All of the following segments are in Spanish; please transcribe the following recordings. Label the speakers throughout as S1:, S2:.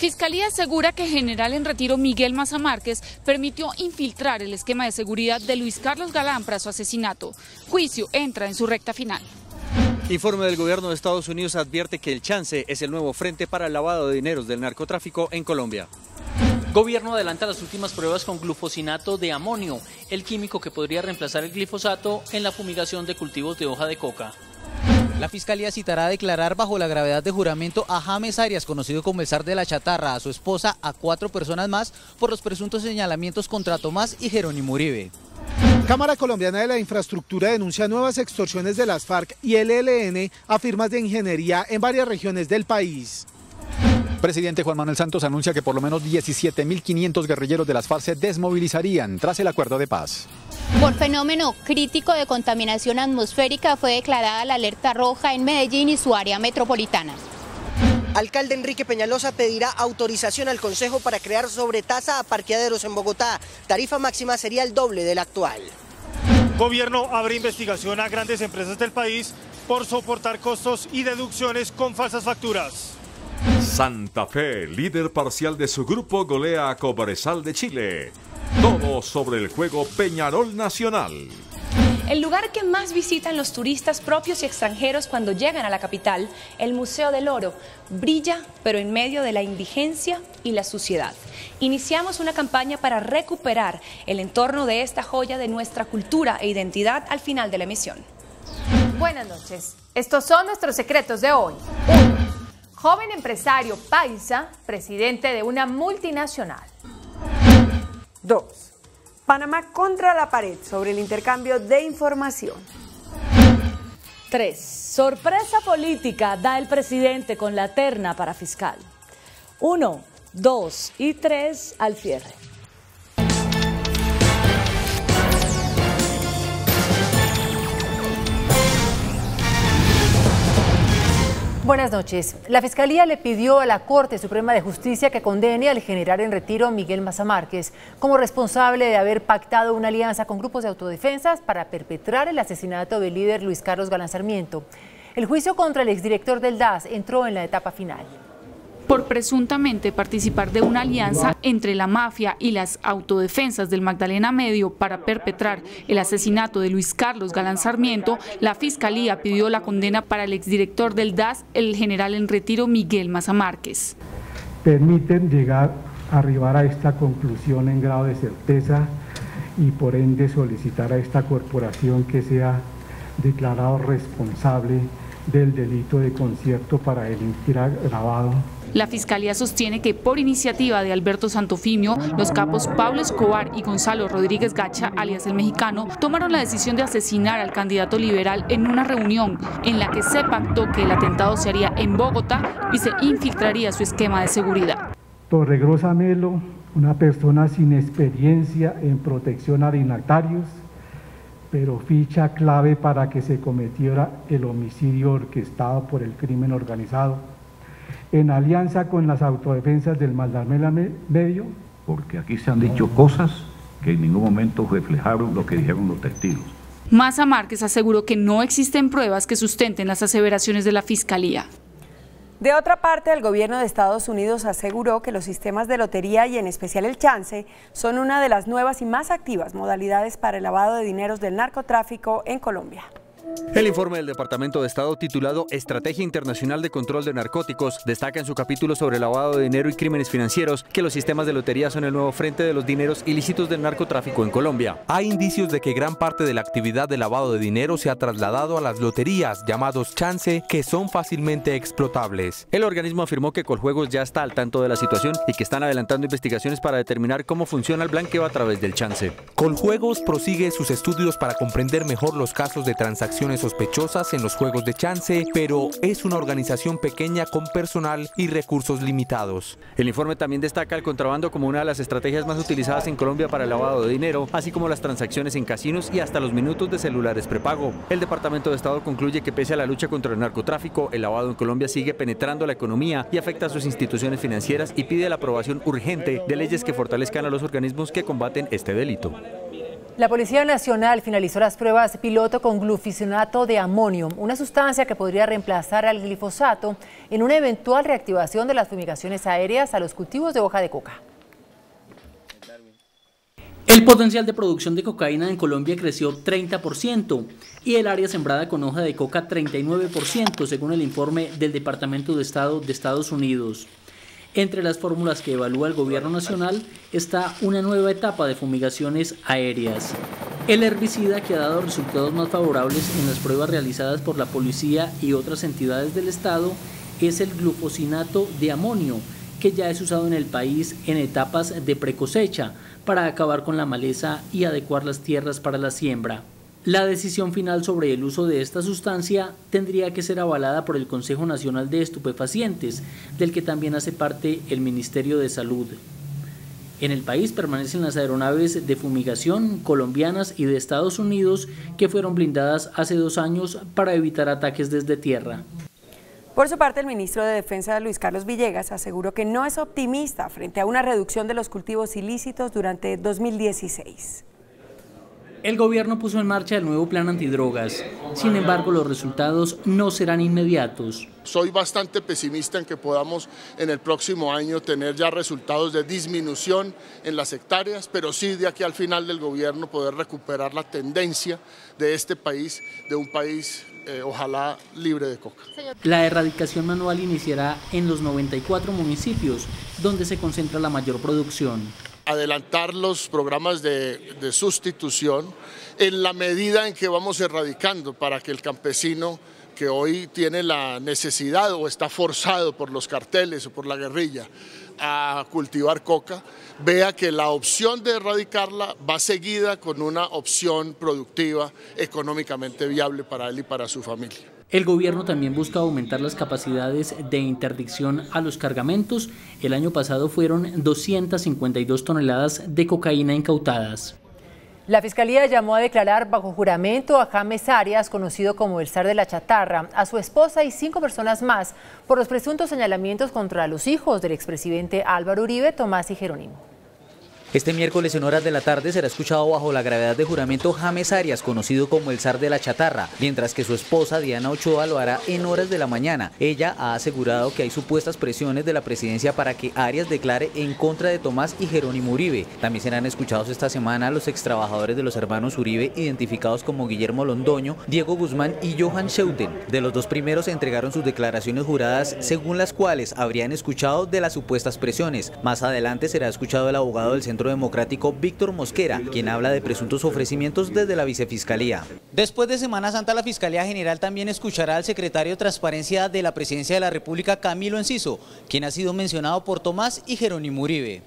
S1: Fiscalía asegura que general en retiro Miguel Maza Márquez permitió infiltrar el esquema de seguridad de Luis Carlos Galán para su asesinato. Juicio entra en su recta final.
S2: Informe del gobierno de Estados Unidos advierte que el chance es el nuevo frente para el lavado de dineros del narcotráfico en Colombia.
S3: Gobierno adelanta las últimas pruebas con glufosinato de amonio, el químico que podría reemplazar el glifosato en la fumigación de cultivos de hoja de coca.
S4: La fiscalía citará a declarar bajo la gravedad de juramento a James Arias, conocido como el zar de la chatarra, a su esposa, a cuatro personas más por los presuntos señalamientos contra Tomás y Jerónimo Uribe.
S5: Cámara Colombiana de la Infraestructura denuncia nuevas extorsiones de las FARC y el ELN a firmas de ingeniería en varias regiones del país.
S6: Presidente Juan Manuel Santos anuncia que por lo menos 17.500 guerrilleros de las FARC se desmovilizarían tras el acuerdo de paz.
S7: Por fenómeno crítico de contaminación atmosférica fue declarada la alerta roja en Medellín y su área metropolitana.
S8: Alcalde Enrique Peñalosa pedirá autorización al Consejo para crear sobretasa a parqueaderos en Bogotá. Tarifa máxima sería el doble de la actual.
S9: Gobierno abre investigación a grandes empresas del país por soportar costos y deducciones con falsas facturas.
S10: Santa Fe, líder parcial de su grupo, golea a Cobresal de Chile. Todo sobre el juego Peñarol Nacional.
S11: El lugar que más visitan los turistas propios y extranjeros cuando llegan a la capital, el Museo del Oro, brilla pero en medio de la indigencia y la suciedad. Iniciamos una campaña para recuperar el entorno de esta joya de nuestra cultura e identidad al final de la emisión.
S12: Buenas noches. Estos son nuestros secretos de hoy. Joven empresario paisa, presidente de una multinacional.
S13: 2. Panamá contra la pared sobre el intercambio de información.
S14: 3. Sorpresa política da el presidente con la terna para fiscal. 1, 2 y 3 al cierre.
S12: Buenas noches. La Fiscalía le pidió a la Corte Suprema de Justicia que condene al general en retiro Miguel Maza Márquez como responsable de haber pactado una alianza con grupos de autodefensas para perpetrar el asesinato del líder Luis Carlos Galán Sarmiento. El juicio contra el exdirector del DAS entró en la etapa final
S1: por presuntamente participar de una alianza entre la mafia y las autodefensas del Magdalena Medio para perpetrar el asesinato de Luis Carlos Galán Sarmiento, la Fiscalía pidió la condena para el exdirector del DAS, el general en retiro Miguel Maza Márquez.
S15: Permiten llegar, arribar a esta conclusión en grado de certeza y por ende solicitar a esta corporación que sea declarado responsable del delito de concierto para delinquir agravado
S1: la Fiscalía sostiene que por iniciativa de Alberto Santofimio, los capos Pablo Escobar y Gonzalo Rodríguez Gacha, alias el mexicano, tomaron la decisión de asesinar al candidato liberal en una reunión en la que se pactó que el atentado se haría en Bogotá y se infiltraría su esquema de seguridad.
S15: Torregrosa Melo, una persona sin experiencia en protección a dignatarios, pero ficha clave para que se cometiera el homicidio orquestado por el crimen organizado en alianza con las autodefensas del Maldamela Medio.
S16: Porque aquí se han dicho cosas que en ningún momento reflejaron lo que dijeron los testigos.
S1: Maza Márquez aseguró que no existen pruebas que sustenten las aseveraciones de la Fiscalía.
S13: De otra parte, el gobierno de Estados Unidos aseguró que los sistemas de lotería y en especial el chance son una de las nuevas y más activas modalidades para el lavado de dineros del narcotráfico en Colombia.
S2: El informe del Departamento de Estado titulado Estrategia Internacional de Control de Narcóticos destaca en su capítulo sobre lavado de dinero y crímenes financieros que los sistemas de lotería son el nuevo frente de los dineros ilícitos del narcotráfico en Colombia.
S17: Hay indicios de que gran parte de la actividad de lavado de dinero se ha trasladado a las loterías llamados chance que son fácilmente explotables.
S2: El organismo afirmó que Coljuegos ya está al tanto de la situación y que están adelantando investigaciones para determinar cómo funciona el blanqueo a través del chance.
S17: Coljuegos prosigue sus estudios para comprender mejor los casos de transacciones sospechosas en los juegos de chance, pero es una organización pequeña con personal y recursos limitados.
S2: El informe también destaca el contrabando como una de las estrategias más utilizadas en Colombia para el lavado de dinero, así como las transacciones en casinos y hasta los minutos de celulares prepago. El Departamento de Estado concluye que pese a la lucha contra el narcotráfico, el lavado en Colombia sigue penetrando la economía y afecta a sus instituciones financieras y pide la aprobación urgente de leyes que fortalezcan a los organismos que combaten este delito.
S12: La Policía Nacional finalizó las pruebas piloto con glufisinato de amonio, una sustancia que podría reemplazar al glifosato en una eventual reactivación de las fumigaciones aéreas a los cultivos de hoja de coca.
S3: El potencial de producción de cocaína en Colombia creció 30% y el área sembrada con hoja de coca 39%, según el informe del Departamento de Estado de Estados Unidos. Entre las fórmulas que evalúa el gobierno nacional está una nueva etapa de fumigaciones aéreas. El herbicida que ha dado resultados más favorables en las pruebas realizadas por la policía y otras entidades del Estado es el glufosinato de amonio, que ya es usado en el país en etapas de precosecha para acabar con la maleza y adecuar las tierras para la siembra. La decisión final sobre el uso de esta sustancia tendría que ser avalada por el Consejo Nacional de Estupefacientes, del que también hace parte el Ministerio de Salud. En el país permanecen las aeronaves de fumigación colombianas y de Estados Unidos que fueron blindadas hace dos años para evitar ataques desde tierra.
S13: Por su parte, el ministro de Defensa, Luis Carlos Villegas, aseguró que no es optimista frente a una reducción de los cultivos ilícitos durante 2016.
S3: El gobierno puso en marcha el nuevo plan antidrogas. Sin embargo, los resultados no serán inmediatos.
S15: Soy bastante pesimista en que podamos en el próximo año tener ya resultados de disminución en las hectáreas, pero sí de aquí al final del gobierno poder recuperar la tendencia de este país, de un país eh, ojalá libre de coca.
S3: La erradicación manual iniciará en los 94 municipios, donde se concentra la mayor producción
S15: adelantar los programas de, sustitución en la medida en que vamos erradicando para que el campesino que hoy tiene la necesidad o está forzado por los carteles o por la guerrilla a cultivar coca, vea que la opción de erradicarla va seguida con una opción productiva económicamente viable para él y para su familia.
S3: El gobierno también busca aumentar las capacidades de interdicción a los cargamentos. El año pasado fueron 252 toneladas de cocaína incautadas.
S12: La Fiscalía llamó a declarar bajo juramento a James Arias, conocido como el zar de la chatarra, a su esposa y cinco personas más por los presuntos señalamientos contra los hijos del expresidente Álvaro Uribe, Tomás y Jerónimo.
S4: Este miércoles en horas de la tarde será escuchado bajo la gravedad de juramento James Arias, conocido como el zar de la chatarra, mientras que su esposa Diana Ochoa lo hará en horas de la mañana. Ella ha asegurado que hay supuestas presiones de la presidencia para que Arias declare en contra de Tomás y Jerónimo Uribe. También serán escuchados esta semana los extrabajadores de los hermanos Uribe, identificados como Guillermo Londoño, Diego Guzmán y Johan Scheuten. De los dos primeros entregaron sus declaraciones juradas, según las cuales habrían escuchado de las supuestas presiones. Más adelante será escuchado el abogado del Centro Democrático Víctor Mosquera, quien habla de presuntos ofrecimientos desde la vicefiscalía. Después de Semana Santa, la Fiscalía General también escuchará al secretario de Transparencia de la Presidencia de la República, Camilo Enciso, quien ha sido mencionado por Tomás y Jerónimo Uribe.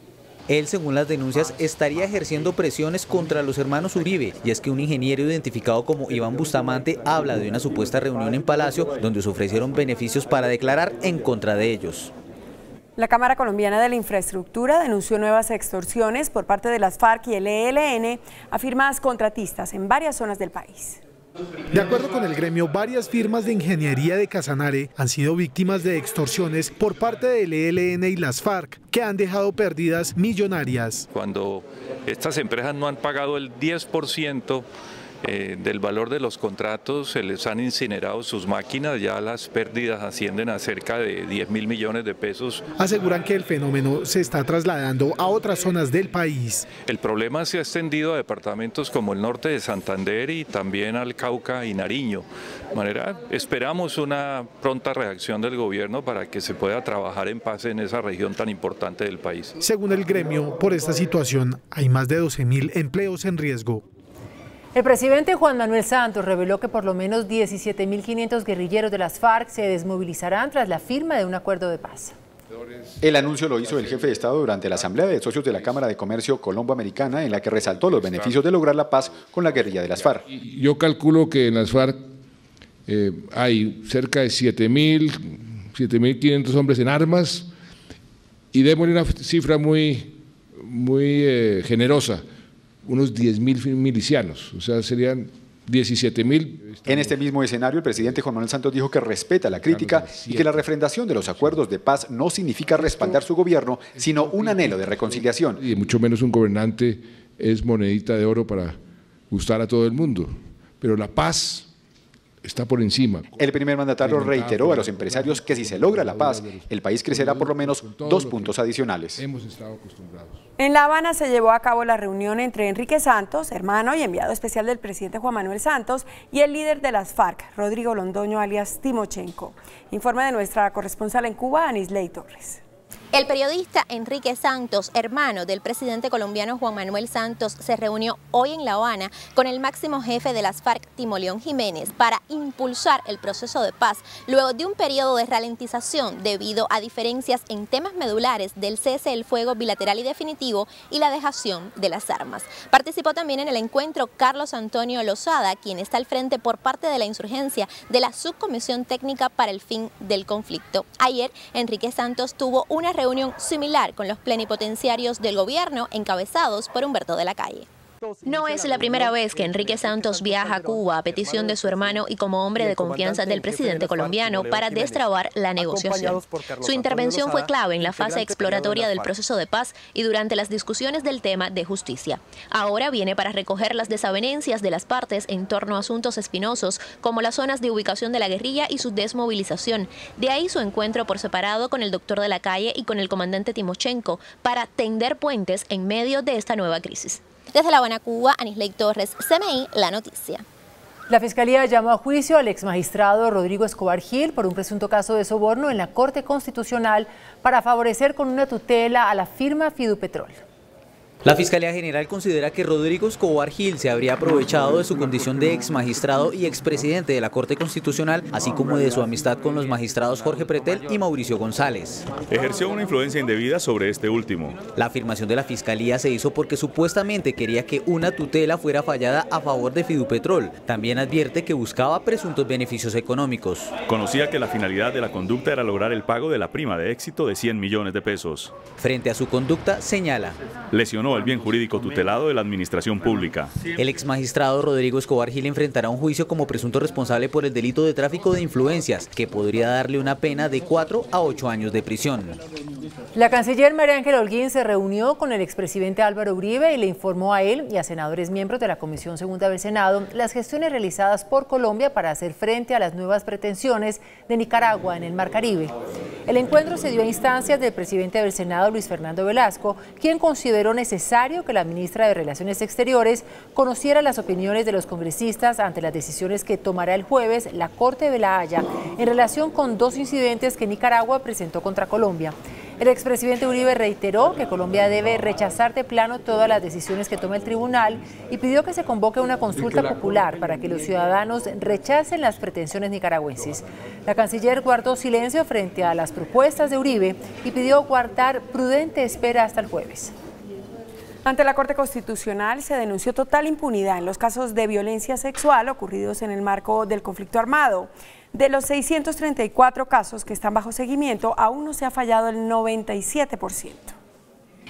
S4: Él, según las denuncias, estaría ejerciendo presiones contra los hermanos Uribe, y es que un ingeniero identificado como Iván Bustamante habla de una supuesta reunión en Palacio donde se ofrecieron beneficios para declarar en contra de ellos.
S13: La Cámara Colombiana de la Infraestructura denunció nuevas extorsiones por parte de las FARC y el ELN a firmas contratistas en varias zonas del país.
S5: De acuerdo con el gremio, varias firmas de ingeniería de Casanare han sido víctimas de extorsiones por parte del ELN y las FARC, que han dejado pérdidas millonarias.
S18: Cuando estas empresas no han pagado el 10% eh, del valor de los contratos, se les han incinerado sus máquinas, ya las pérdidas ascienden a cerca de 10 mil millones de pesos.
S5: Aseguran que el fenómeno se está trasladando a otras zonas del país.
S18: El problema se ha extendido a departamentos como el norte de Santander y también al Cauca y Nariño. De manera, esperamos una pronta reacción del gobierno para que se pueda trabajar en paz en esa región tan importante del país.
S5: Según el gremio, por esta situación hay más de 12 mil empleos en riesgo.
S12: El presidente Juan Manuel Santos reveló que por lo menos 17.500 guerrilleros de las FARC se desmovilizarán tras la firma de un acuerdo de paz.
S6: El anuncio lo hizo el jefe de Estado durante la Asamblea de Socios de la Cámara de Comercio Colombo-Americana, en la que resaltó los beneficios de lograr la paz con la guerrilla de las FARC.
S19: Yo calculo que en las FARC eh, hay cerca de 7.000, 7.500 hombres en armas, y démosle una cifra muy, muy eh, generosa unos 10.000 milicianos, o sea, serían 17.000.
S6: En este mismo escenario, el presidente Juan Manuel Santos dijo que respeta la crítica y que la refrendación de los acuerdos de paz no significa respaldar su gobierno, sino un anhelo de reconciliación.
S19: Y mucho menos un gobernante es monedita de oro para, gustar a todo el mundo, pero la paz está por encima.
S6: El primer mandatario reiteró a los empresarios que si se logra la paz, el país crecerá por lo menos dos puntos adicionales.
S19: Hemos estado acostumbrados.
S13: En La Habana se llevó a cabo la reunión entre Enrique Santos, hermano y enviado especial del presidente Juan Manuel Santos, y el líder de las FARC, Rodrigo Londoño, alias Timochenko. Informe de nuestra corresponsal en Cuba, Anisley Torres.
S20: El periodista Enrique Santos, hermano del presidente colombiano Juan Manuel Santos, se reunió hoy en La Habana con el máximo jefe de las FARC, Timoleón Jiménez, para impulsar el proceso de paz luego de un periodo de ralentización debido a diferencias en temas medulares del cese del fuego bilateral y definitivo y la dejación de las armas. Participó también en el encuentro Carlos Antonio Lozada, quien está al frente por parte de la insurgencia de la Subcomisión Técnica para el Fin del Conflicto. Ayer, Enrique Santos tuvo una reunión reunión similar con los plenipotenciarios del gobierno encabezados por Humberto de la Calle. No es la primera vez que Enrique Santos viaja a Cuba a petición de su hermano y como hombre de confianza del presidente colombiano para destrabar la negociación. Su intervención fue clave en la fase exploratoria del proceso de paz y durante las discusiones del tema de justicia. Ahora viene para recoger las desavenencias de las partes en torno a asuntos espinosos como las zonas de ubicación de la guerrilla y su desmovilización. De ahí su encuentro por separado con el doctor de la calle y con el comandante Timochenko para tender puentes en medio de esta nueva crisis. Desde La Habana, Cuba, Anisley Torres, CMI, La Noticia.
S12: La Fiscalía llamó a juicio al exmagistrado Rodrigo Escobar Gil por un presunto caso de soborno en la Corte Constitucional para favorecer con una tutela a la firma Fidupetrol.
S4: La Fiscalía General considera que Rodrigo Escobar Gil se habría aprovechado de su condición de ex magistrado y expresidente de la Corte Constitucional, así como de su amistad con los magistrados Jorge Pretel y Mauricio González.
S21: Ejerció una influencia indebida sobre este último.
S4: La afirmación de la Fiscalía se hizo porque supuestamente quería que una tutela fuera fallada a favor de Fidupetrol. También advierte que buscaba presuntos beneficios económicos.
S21: Conocía que la finalidad de la conducta era lograr el pago de la prima de éxito de 100 millones de pesos.
S4: Frente a su conducta, señala.
S21: Lesionó el bien jurídico tutelado de la administración pública.
S4: El ex magistrado Rodrigo Escobar Gil enfrentará un juicio como presunto responsable por el delito de tráfico de influencias, que podría darle una pena de 4 a 8 años de prisión.
S12: La canciller María Ángela Holguín se reunió con el expresidente Álvaro Uribe y le informó a él y a senadores miembros de la Comisión Segunda del Senado las gestiones realizadas por Colombia para hacer frente a las nuevas pretensiones de Nicaragua en el Mar Caribe. El encuentro se dio a instancias del presidente del Senado, Luis Fernando Velasco, quien consideró necesario que la ministra de Relaciones Exteriores conociera las opiniones de los congresistas ante las decisiones que tomará el jueves la Corte de la Haya en relación con dos incidentes que Nicaragua presentó contra Colombia. El expresidente Uribe reiteró que Colombia debe rechazar de plano todas las decisiones que tome el tribunal y pidió que se convoque una consulta popular para que los ciudadanos rechacen las pretensiones nicaragüenses. La canciller guardó silencio frente a las propuestas de Uribe y pidió guardar prudente espera hasta el jueves.
S13: Ante la Corte Constitucional se denunció total impunidad en los casos de violencia sexual ocurridos en el marco del conflicto armado. De los 634 casos que están bajo seguimiento, aún no se ha fallado el 97%.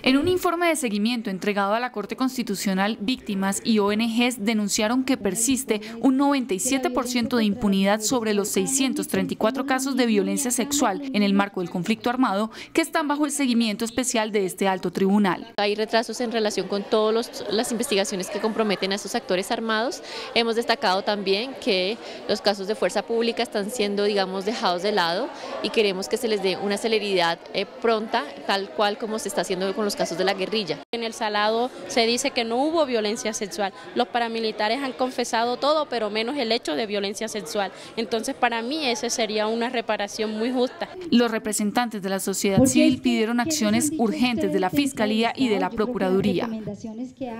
S1: En un informe de seguimiento entregado a la Corte Constitucional, víctimas y ONGs denunciaron que persiste un 97% de impunidad sobre los 634 casos de violencia sexual en el marco del conflicto armado que están bajo el seguimiento especial de este alto tribunal.
S22: Hay retrasos en relación con todas las investigaciones que comprometen a estos actores armados. Hemos destacado también que los casos de fuerza pública están siendo, digamos, dejados de lado y queremos que se les dé una celeridad eh, pronta, tal cual como se está haciendo con los casos de la guerrilla.
S23: En el salado se dice que no hubo violencia sexual. Los paramilitares han confesado todo, pero menos el hecho de violencia sexual. Entonces, para mí, esa sería una reparación muy justa.
S1: Los representantes de la sociedad civil pidieron acciones urgentes de la Fiscalía y de la Procuraduría.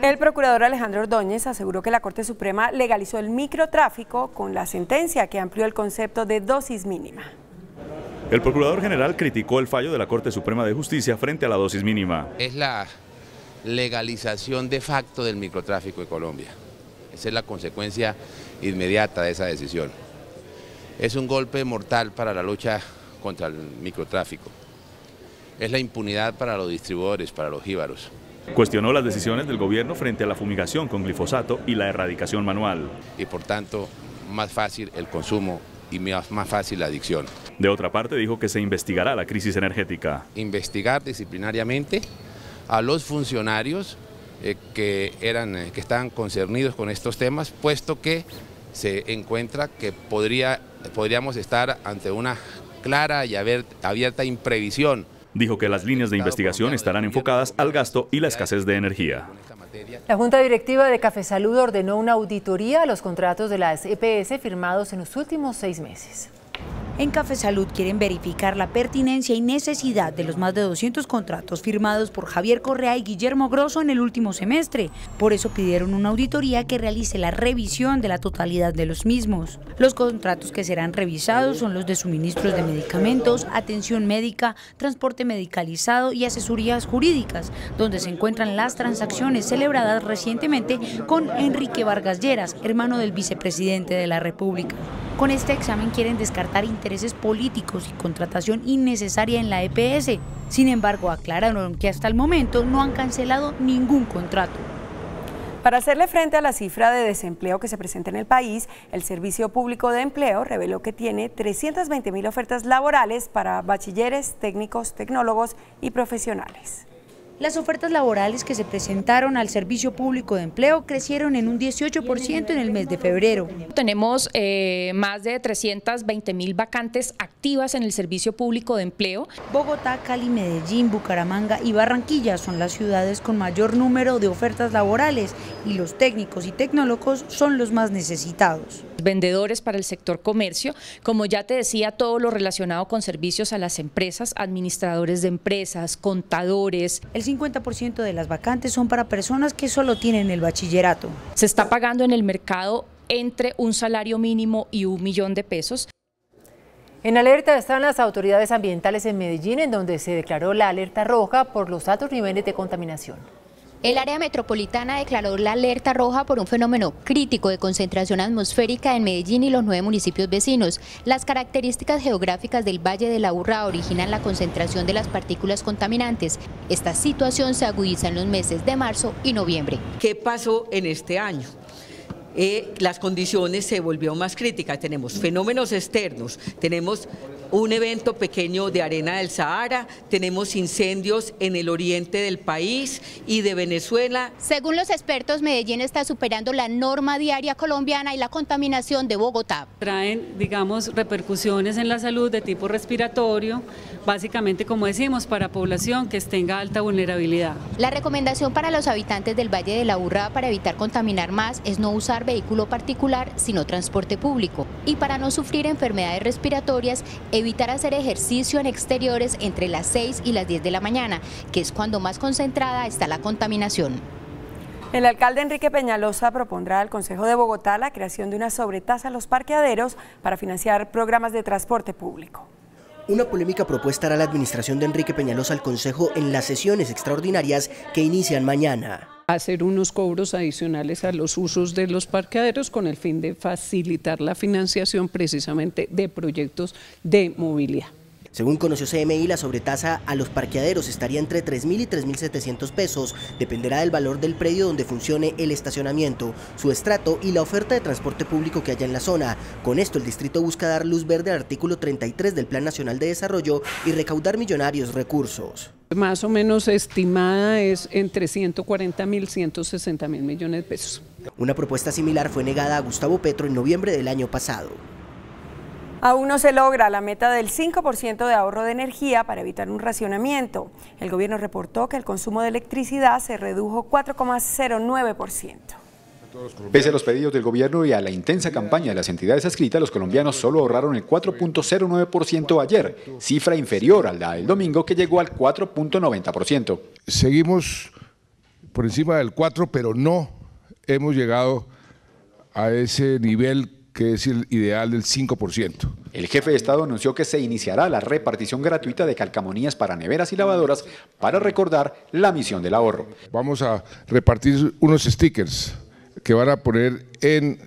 S13: El procurador Alejandro Ordóñez aseguró que la Corte Suprema legalizó el microtráfico con la sentencia que amplió el concepto de dosis mínima.
S21: El Procurador General criticó el fallo de la Corte Suprema de Justicia frente a la dosis mínima.
S24: Es la legalización de facto del microtráfico en Colombia. Esa es la consecuencia inmediata de esa decisión. Es un golpe mortal para la lucha contra el microtráfico. Es la impunidad para los distribuidores, para los jíbaros.
S21: Cuestionó las decisiones del gobierno frente a la fumigación con glifosato y la erradicación manual.
S24: Y por tanto, más fácil el consumo y más fácil la adicción.
S21: De otra parte, dijo que se investigará la crisis energética.
S24: Investigar disciplinariamente a los funcionarios eh, que, eran, eh, que estaban concernidos con estos temas, puesto que se encuentra que podría, podríamos estar ante una clara y abierta imprevisión.
S21: Dijo que las líneas de investigación estarán enfocadas al gasto y la escasez de energía.
S12: La Junta Directiva de Café Salud ordenó una auditoría a los contratos de las EPS firmados en los últimos seis meses.
S25: En Café Salud quieren verificar la pertinencia y necesidad de los más de 200 contratos firmados por Javier Correa y Guillermo Grosso en el último semestre. Por eso pidieron una auditoría que realice la revisión de la totalidad de los mismos. Los contratos que serán revisados son los de suministros de medicamentos, atención médica, transporte medicalizado y asesorías jurídicas, donde se encuentran las transacciones celebradas recientemente con Enrique Vargas Lleras, hermano del vicepresidente de la República. Con este examen quieren descartar intereses políticos y contratación innecesaria en la EPS. Sin embargo, aclararon que hasta el momento no han cancelado ningún contrato.
S13: Para hacerle frente a la cifra de desempleo que se presenta en el país, el Servicio Público de Empleo reveló que tiene 320 mil ofertas laborales para bachilleres, técnicos, tecnólogos y profesionales.
S25: Las ofertas laborales que se presentaron al Servicio Público de Empleo crecieron en un 18% en el mes de febrero.
S26: Tenemos eh, más de 320 mil vacantes activas en el Servicio Público de Empleo.
S25: Bogotá, Cali, Medellín, Bucaramanga y Barranquilla son las ciudades con mayor número de ofertas laborales y los técnicos y tecnólogos son los más necesitados
S26: vendedores para el sector comercio, como ya te decía, todo lo relacionado con servicios a las empresas, administradores de empresas, contadores.
S25: El 50% de las vacantes son para personas que solo tienen el bachillerato.
S26: Se está pagando en el mercado entre un salario mínimo y un millón de pesos.
S12: En alerta están las autoridades ambientales en Medellín, en donde se declaró la alerta roja por los altos niveles de contaminación.
S20: El área metropolitana declaró la alerta roja por un fenómeno crítico de concentración atmosférica en Medellín y los nueve municipios vecinos. Las características geográficas del Valle de la Urra originan la concentración de las partículas contaminantes. Esta situación se agudiza en los meses de marzo y noviembre.
S27: ¿Qué pasó en este año? Eh, las condiciones se volvieron más críticas. Tenemos fenómenos externos, tenemos un evento pequeño de arena del Sahara, tenemos incendios en el oriente del país y de Venezuela.
S20: Según los expertos, Medellín está superando la norma diaria colombiana y la contaminación de Bogotá.
S7: Traen, digamos, repercusiones en la salud de tipo respiratorio, básicamente, como decimos, para población que tenga alta vulnerabilidad.
S20: La recomendación para los habitantes del Valle de la Urra para evitar contaminar más es no usar vehículo particular, sino transporte público. Y para no sufrir enfermedades respiratorias, evitar hacer ejercicio en exteriores entre las 6 y las 10 de la mañana, que es cuando más concentrada está la contaminación.
S13: El alcalde Enrique Peñalosa propondrá al Consejo de Bogotá la creación de una sobretasa a los parqueaderos para financiar programas de transporte público.
S8: Una polémica propuesta hará la administración de Enrique Peñalosa al Consejo en las sesiones extraordinarias que inician mañana
S28: hacer unos cobros adicionales a los usos de los parqueaderos con el fin de facilitar la financiación precisamente de proyectos de movilidad.
S8: Según conoció CMI, la sobretasa a los parqueaderos estaría entre 3.000 y 3.700 pesos. Dependerá del valor del predio donde funcione el estacionamiento, su estrato y la oferta de transporte público que haya en la zona. Con esto, el distrito busca dar luz verde al artículo 33 del Plan Nacional de Desarrollo y recaudar millonarios recursos.
S28: Más o menos estimada es entre 140 mil, 160 mil millones de pesos.
S8: Una propuesta similar fue negada a Gustavo Petro en noviembre del año pasado.
S13: Aún no se logra la meta del 5% de ahorro de energía para evitar un racionamiento. El gobierno reportó que el consumo de electricidad se redujo 4,09%.
S6: Pese a los pedidos del gobierno y a la intensa campaña de las entidades adscritas, los colombianos solo ahorraron el 4.09% ayer, cifra inferior a la del domingo que llegó al 4.90%.
S19: Seguimos por encima del 4, pero no hemos llegado a ese nivel que es el ideal del 5%.
S6: El jefe de Estado anunció que se iniciará la repartición gratuita de calcamonías para neveras y lavadoras para recordar la misión del ahorro.
S19: Vamos a repartir unos stickers que van a poner en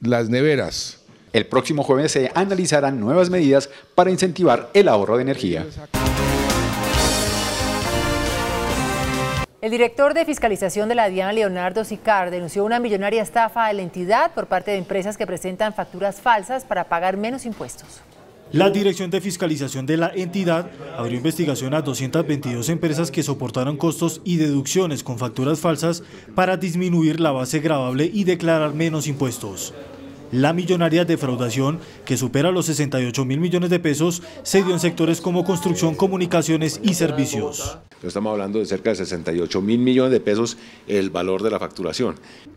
S19: las neveras.
S6: El próximo jueves se analizarán nuevas medidas para incentivar el ahorro de energía.
S12: El director de fiscalización de la Diana Leonardo Sicar denunció una millonaria estafa a la entidad por parte de empresas que presentan facturas falsas para pagar menos impuestos.
S9: La Dirección de Fiscalización de la entidad abrió investigación a 222 empresas que soportaron costos y deducciones con facturas falsas para disminuir la base gravable y declarar menos impuestos. La millonaria defraudación, que supera los 68 mil millones de pesos, se dio en sectores como construcción, comunicaciones y servicios.
S29: Estamos hablando de cerca de 68 mil millones de pesos el valor de la facturación.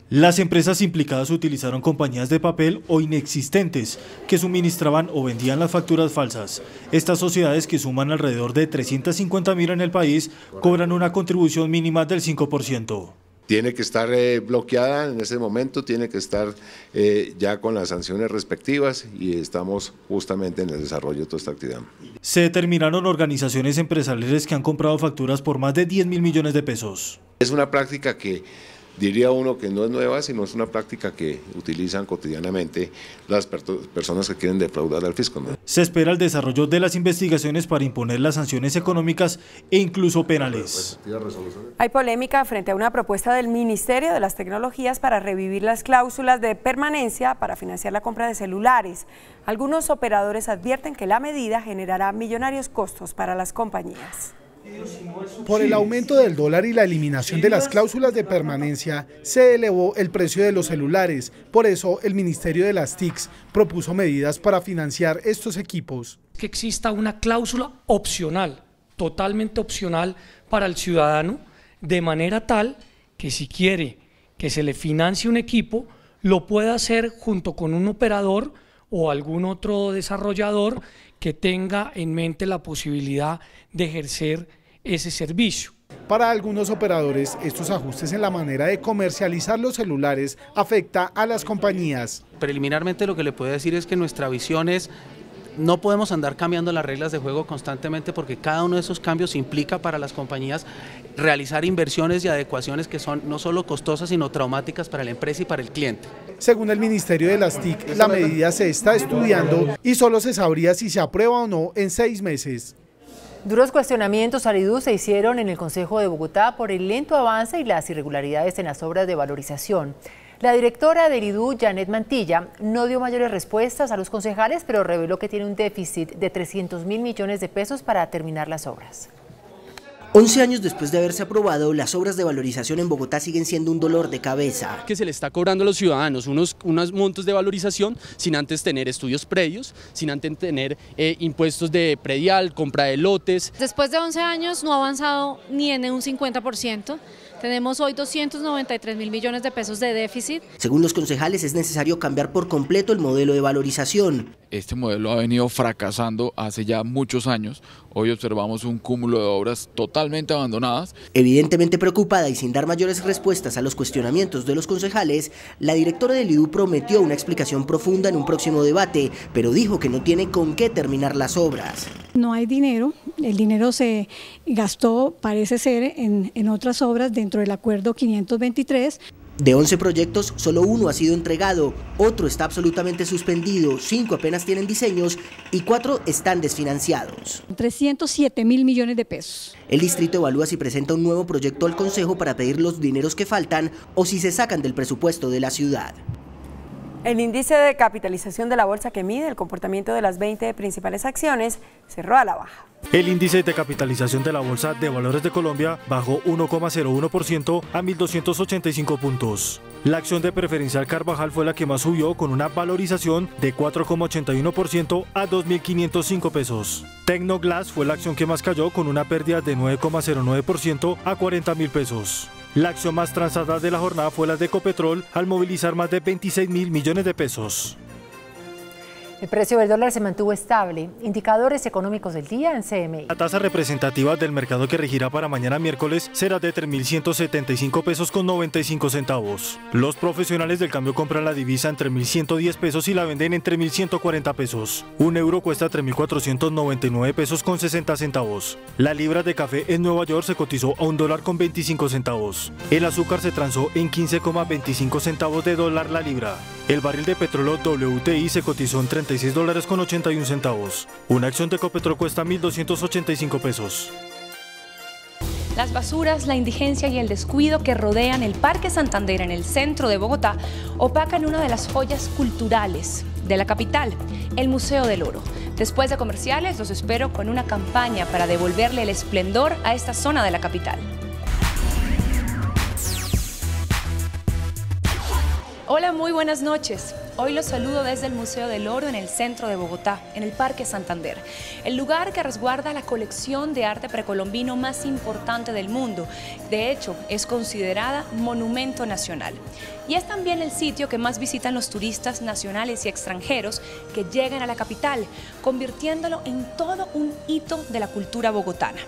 S9: Las empresas implicadas utilizaron compañías de papel o inexistentes que suministraban o vendían las facturas falsas. Estas sociedades, que suman alrededor de 350 mil en el país, cobran una contribución mínima del 5%
S29: tiene que estar eh, bloqueada en ese momento, tiene que estar eh, ya con las sanciones respectivas y estamos justamente en el desarrollo de toda esta actividad.
S9: Se determinaron organizaciones empresariales que han comprado facturas por más de 10 mil millones de pesos.
S29: Es una práctica que diría uno que no es nueva, sino es una práctica que utilizan cotidianamente las personas que quieren defraudar al fisco.
S9: Se espera el desarrollo de las investigaciones para imponer las sanciones económicas e incluso penales.
S13: Hay polémica frente a una propuesta del Ministerio de las Tecnologías para revivir las cláusulas de permanencia para financiar la compra de celulares. Algunos operadores advierten que la medida generará millonarios costos para las compañías.
S5: Por el aumento del dólar y la eliminación de las cláusulas de permanencia, se elevó el precio de los celulares. Por eso, el Ministerio de las TICs propuso medidas para financiar estos equipos.
S30: Que exista una cláusula opcional, totalmente opcional para el ciudadano, de manera tal que si quiere que se le financie un equipo, lo pueda hacer junto con un operador o algún otro desarrollador que tenga en mente la posibilidad de ejercer ese servicio.
S5: Para algunos operadores, estos ajustes en la manera de comercializar los celulares afecta a las compañías.
S31: Preliminarmente lo que le puedo decir es que nuestra visión es no podemos andar cambiando las reglas de juego constantemente porque cada uno de esos cambios implica para las compañías realizar inversiones y adecuaciones que son no solo costosas sino traumáticas para la empresa y para el cliente.
S5: Según el Ministerio de las TIC, la medida se está estudiando y solo se sabría si se aprueba o no en seis meses.
S12: Duros cuestionamientos al IDU se hicieron en el Consejo de Bogotá por el lento avance y las irregularidades en las obras de valorización. La directora del IDU, Janet Mantilla, no dio mayores respuestas a los concejales, pero reveló que tiene un déficit de 300 mil millones de pesos para terminar las obras.
S8: 11 años después de haberse aprobado, las obras de valorización en Bogotá siguen siendo un dolor de cabeza.
S32: Que se le está cobrando a los ciudadanos unos, unos montos de valorización sin antes tener estudios previos, sin antes tener eh, impuestos de predial, compra de lotes.
S33: Después de 11 años no ha avanzado ni en un 50%. Tenemos hoy 293 mil millones de pesos de déficit.
S8: Según los concejales, es necesario cambiar por completo el modelo de valorización.
S34: Este modelo ha venido fracasando hace ya muchos años. Hoy observamos un cúmulo de obras totalmente abandonadas.
S8: Evidentemente preocupada y sin dar mayores respuestas a los cuestionamientos de los concejales, la directora del IDU prometió una explicación profunda en un próximo debate, pero dijo que no tiene con qué terminar las obras.
S35: No hay dinero, el dinero se gastó, parece ser, en, en otras obras dentro del acuerdo 523.
S8: De 11 proyectos, solo uno ha sido entregado, otro está absolutamente suspendido, cinco apenas tienen diseños y cuatro están desfinanciados.
S35: 307 mil millones de pesos.
S8: El distrito evalúa si presenta un nuevo proyecto al Consejo para pedir los dineros que faltan o si se sacan del presupuesto de la ciudad. El índice de capitalización de la bolsa que mide el comportamiento de las 20 principales acciones cerró a la baja.
S9: El índice de capitalización de la Bolsa de Valores de Colombia bajó 1,01% a 1.285 puntos. La acción de preferencial Carvajal fue la que más subió con una valorización de 4,81% a 2.505 pesos. Tecnoglass fue la acción que más cayó con una pérdida de 9,09% a 40 mil pesos. La acción más transada de la jornada fue la de Ecopetrol al movilizar más de 26 mil millones de pesos.
S12: El precio del dólar se mantuvo estable. Indicadores económicos del día en CMI.
S9: La tasa representativa del mercado que regirá para mañana miércoles será de 3.175 pesos con 95 centavos. Los profesionales del cambio compran la divisa en 3.110 pesos y la venden en 3.140 pesos. Un euro cuesta 3.499 pesos con 60 centavos. La libra de café en Nueva York se cotizó a un dólar con 25 centavos. El azúcar se transó en 15,25 centavos de dólar la libra. El barril de petróleo WTI se cotizó en 36 dólares con 81 centavos. Una acción de Ecopetrol cuesta 1.285 pesos.
S11: Las basuras, la indigencia y el descuido que rodean el Parque Santander en el centro de Bogotá opacan una de las joyas culturales de la capital, el Museo del Oro. Después de comerciales, los espero con una campaña para devolverle el esplendor a esta zona de la capital. Hola, muy buenas noches. Hoy los saludo desde el Museo del Oro en el centro de Bogotá, en el Parque Santander, el lugar que resguarda la colección de arte precolombino más importante del mundo. De hecho, es considerada monumento nacional. Y es también el sitio que más visitan los turistas nacionales y extranjeros que llegan a la capital, convirtiéndolo en todo un hito de la cultura bogotana.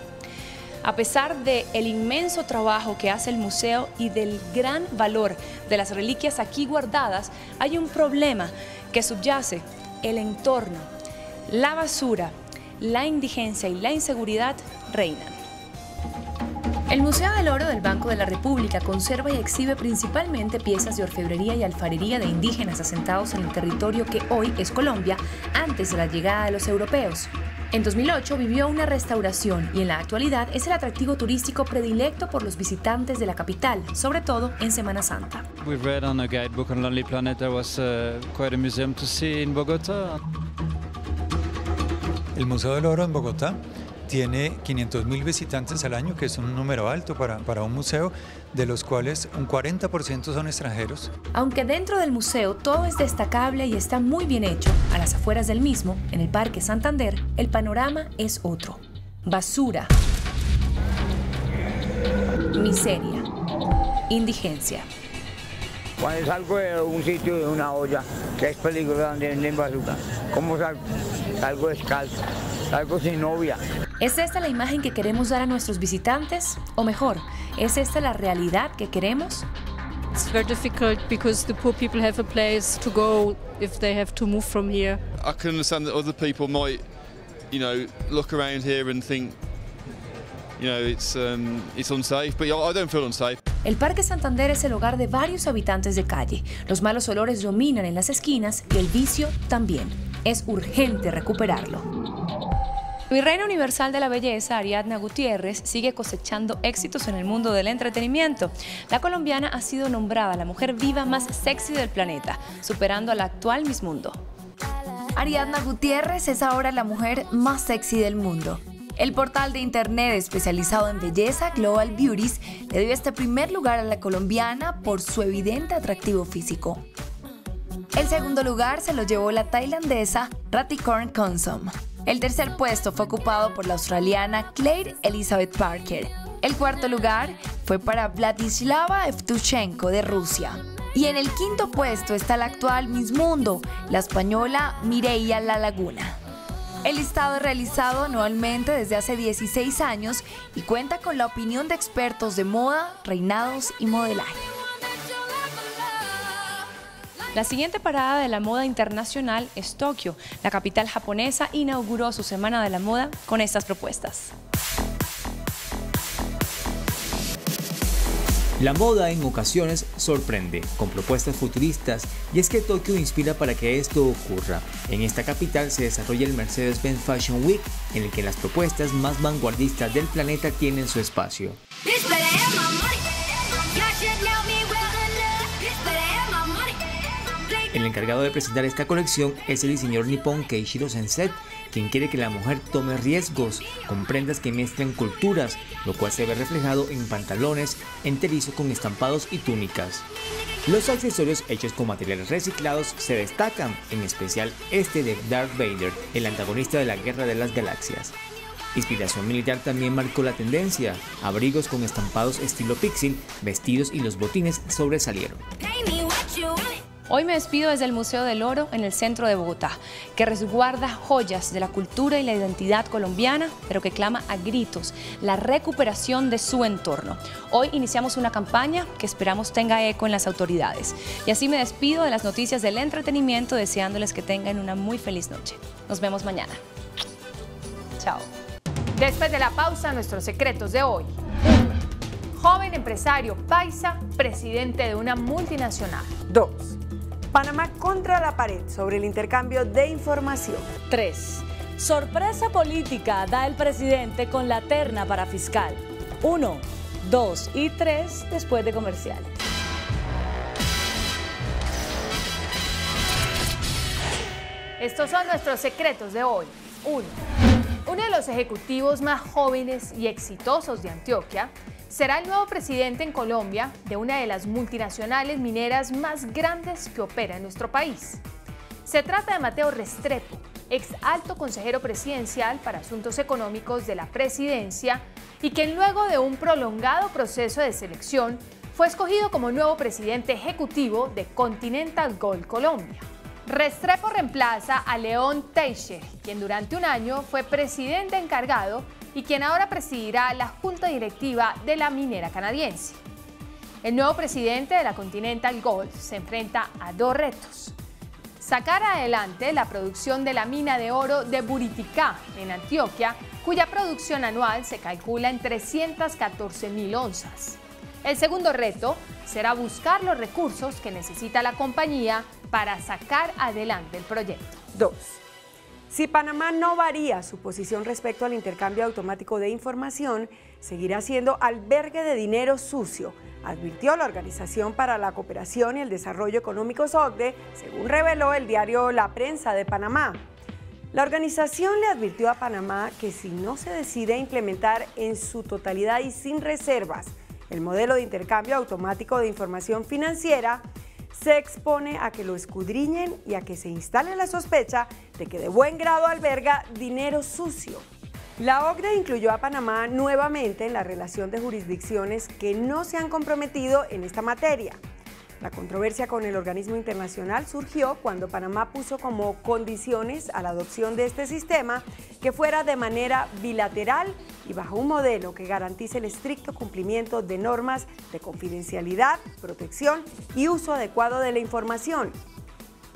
S11: A pesar del el inmenso trabajo que hace el museo y del gran valor de las reliquias aquí guardadas, hay un problema que subyace, el entorno. La basura, la indigencia y la inseguridad reinan. El Museo del Oro del Banco de la República conserva y exhibe principalmente piezas de orfebrería y alfarería de indígenas asentados en el territorio que hoy es Colombia antes de la llegada de los europeos. En 2008 vivió una restauración y en la actualidad es el atractivo turístico predilecto por los visitantes de la capital, sobre todo en Semana Santa.
S36: We read on a guidebook on Lonely Planet there was uh, quite a museum to see in Bogotá.
S37: El Museo del Oro en Bogotá tiene 500.000 visitantes al año, que es un número alto para, para un museo, de los cuales un 40% son extranjeros.
S11: Aunque dentro del museo todo es destacable y está muy bien hecho, a las afueras del mismo, en el Parque Santander, el panorama es otro. Basura. Miseria. Indigencia.
S38: Cuando salgo de un sitio, de una olla, que es peligroso donde venden basura, ¿cómo salgo? Salgo descalzo, salgo sin novia.
S11: ¿Es esta la imagen que queremos dar a nuestros visitantes? O mejor, ¿es esta la realidad que queremos?
S33: It's very difficult because the poor people have a place to go if they have to move from here.
S39: I can understand that other people might, you know, look around here and think, you know, it's um, it's unsafe, but I don't feel unsafe.
S11: El Parque Santander es el hogar de varios habitantes de calle. Los malos olores dominan en las esquinas y el vicio también. Es urgente recuperarlo. Mi reina universal de la belleza, Ariadna Gutiérrez, sigue cosechando éxitos en el mundo del entretenimiento. La colombiana ha sido nombrada la mujer viva más sexy del planeta, superando a la actual Miss Mundo.
S40: Ariadna Gutiérrez es ahora la mujer más sexy del mundo. El portal de internet especializado en belleza, Global Beauties, le dio este primer lugar a la colombiana por su evidente atractivo físico. El segundo lugar se lo llevó la tailandesa Ratikorn Consom. El tercer puesto fue ocupado por la australiana Claire Elizabeth Parker. El cuarto lugar fue para Vladislava Evtushenko de Rusia. Y en el quinto puesto está la actual Miss Mundo, la española Mireia La Laguna. El listado es realizado anualmente desde hace 16 años y cuenta con la opinión de expertos de moda, reinados y modelaje.
S11: La siguiente parada de la moda internacional es Tokio. La capital japonesa inauguró su Semana de la Moda con estas propuestas.
S41: La moda en ocasiones sorprende, con propuestas futuristas, y es que Tokio inspira para que esto ocurra. En esta capital se desarrolla el Mercedes-Benz Fashion Week, en el que las propuestas más vanguardistas del planeta tienen su espacio. El encargado de presentar esta colección es el diseñador nipón Keishiro Senset, quien quiere que la mujer tome riesgos con prendas que mezclan culturas, lo cual se ve reflejado en pantalones, enterizo con estampados y túnicas. Los accesorios hechos con materiales reciclados se destacan, en especial este de Darth Vader, el antagonista de la Guerra de las Galaxias. Inspiración militar también marcó la tendencia, abrigos con estampados estilo pixel, vestidos y los botines sobresalieron.
S11: Hoy me despido desde el Museo del Oro en el centro de Bogotá, que resguarda joyas de la cultura y la identidad colombiana, pero que clama a gritos la recuperación de su entorno. Hoy iniciamos una campaña que esperamos tenga eco en las autoridades. Y así me despido de las noticias del entretenimiento, deseándoles que tengan una muy feliz noche. Nos vemos mañana. Chao.
S12: Después de la pausa, nuestros secretos de hoy. Joven empresario paisa, presidente de una multinacional.
S13: 2. Panamá contra la pared sobre el intercambio de información.
S14: 3. Sorpresa política da el presidente con la terna para fiscal. 1, 2 y 3 después de comercial.
S42: Estos son nuestros secretos de hoy. 1. Uno de los ejecutivos más jóvenes y exitosos de Antioquia será el nuevo presidente en Colombia de una de las multinacionales mineras más grandes que opera en nuestro país. Se trata de Mateo Restrepo, ex alto consejero presidencial para asuntos económicos de la presidencia y quien luego de un prolongado proceso de selección fue escogido como nuevo presidente ejecutivo de Continental Gold Colombia. Restrepo reemplaza a León Teixe, quien durante un año fue presidente encargado y quien ahora presidirá la junta directiva de la minera canadiense. El nuevo presidente de la Continental Gold se enfrenta a dos retos. Sacar adelante la producción de la mina de oro de Buriticá, en Antioquia, cuya producción anual se calcula en 314 mil onzas. El segundo reto será buscar los recursos que necesita la compañía para sacar adelante el proyecto.
S13: 2. Si Panamá no varía su posición respecto al intercambio automático de información, seguirá siendo albergue de dinero sucio, advirtió la Organización para la Cooperación y el Desarrollo Económico SOCDE, según reveló el diario La Prensa de Panamá. La organización le advirtió a Panamá que si no se decide implementar en su totalidad y sin reservas el modelo de intercambio automático de información financiera, se expone a que lo escudriñen y a que se instale la sospecha de que de buen grado alberga dinero sucio. La OCDE incluyó a Panamá nuevamente en la relación de jurisdicciones que no se han comprometido en esta materia. La controversia con el organismo internacional surgió cuando Panamá puso como condiciones a la adopción de este sistema que fuera de manera bilateral y bajo un modelo que garantice el estricto cumplimiento de normas de confidencialidad, protección y uso adecuado de la información.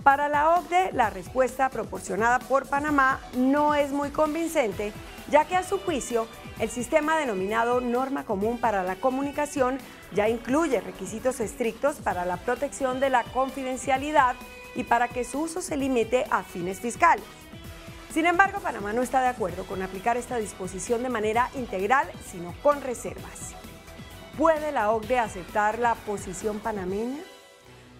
S13: Para la OCDE, la respuesta proporcionada por Panamá no es muy convincente, ya que a su juicio el sistema denominado Norma Común para la Comunicación ya incluye requisitos estrictos para la protección de la confidencialidad y para que su uso se limite a fines fiscales. Sin embargo, Panamá no está de acuerdo con aplicar esta disposición de manera integral, sino con reservas. ¿Puede la OCDE aceptar la posición panameña?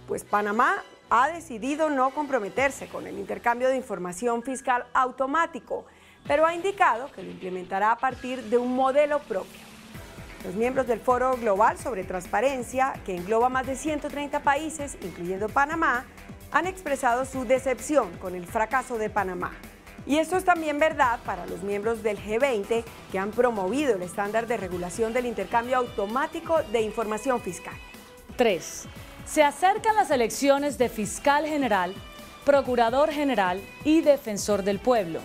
S13: Pues Panamá ha decidido no comprometerse con el intercambio de información fiscal automático, pero ha indicado que lo implementará a partir de un modelo propio. Los miembros del Foro Global sobre Transparencia, que engloba más de 130 países, incluyendo Panamá, han expresado su decepción con el fracaso de Panamá. Y esto es también verdad para los miembros del G20 que han promovido el estándar de regulación del intercambio automático de información fiscal.
S14: 3. Se acercan las elecciones de fiscal general, procurador general y defensor del pueblo.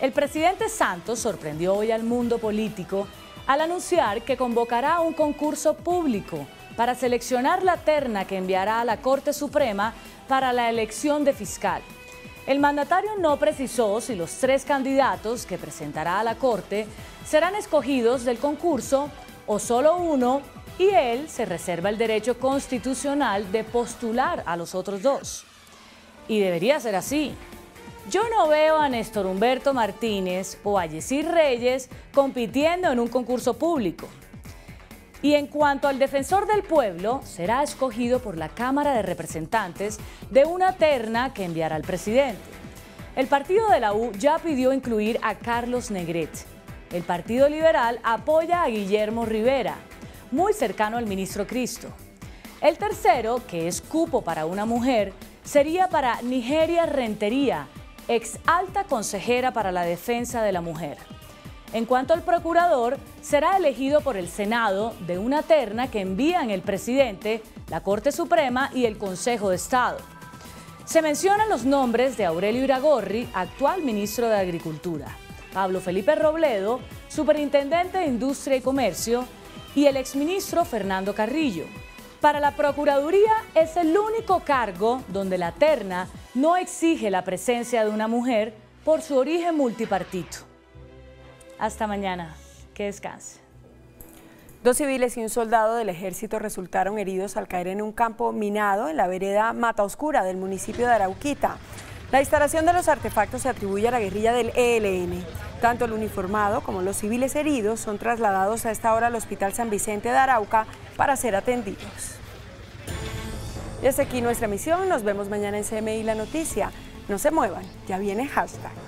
S14: El presidente Santos sorprendió hoy al mundo político al anunciar que convocará un concurso público para seleccionar la terna que enviará a la Corte Suprema para la elección de fiscal. El mandatario no precisó si los tres candidatos que presentará a la Corte serán escogidos del concurso o solo uno y él se reserva el derecho constitucional de postular a los otros dos. Y debería ser así. Yo no veo a Néstor Humberto Martínez o a Yesir Reyes compitiendo en un concurso público. Y en cuanto al defensor del pueblo, será escogido por la Cámara de Representantes de una terna que enviará al presidente. El partido de la U ya pidió incluir a Carlos Negret. El Partido Liberal apoya a Guillermo Rivera, muy cercano al ministro Cristo. El tercero, que es cupo para una mujer, sería para Nigeria Rentería, ex alta consejera para la defensa de la mujer. En cuanto al procurador, será elegido por el Senado de una terna que envían el presidente, la Corte Suprema y el Consejo de Estado. Se mencionan los nombres de Aurelio Iragorri, actual ministro de Agricultura, Pablo Felipe Robledo, superintendente de Industria y Comercio, y el exministro Fernando Carrillo. Para la Procuraduría es el único cargo donde la terna no exige la presencia de una mujer por su origen multipartito. Hasta mañana. Que descanse.
S13: Dos civiles y un soldado del ejército resultaron heridos al caer en un campo minado en la vereda Mata Oscura del municipio de Arauquita. La instalación de los artefactos se atribuye a la guerrilla del ELN. Tanto el uniformado como los civiles heridos son trasladados a esta hora al Hospital San Vicente de Arauca para ser atendidos. Y hasta aquí nuestra misión. Nos vemos mañana en CMI La Noticia. No se muevan, ya viene hashtag.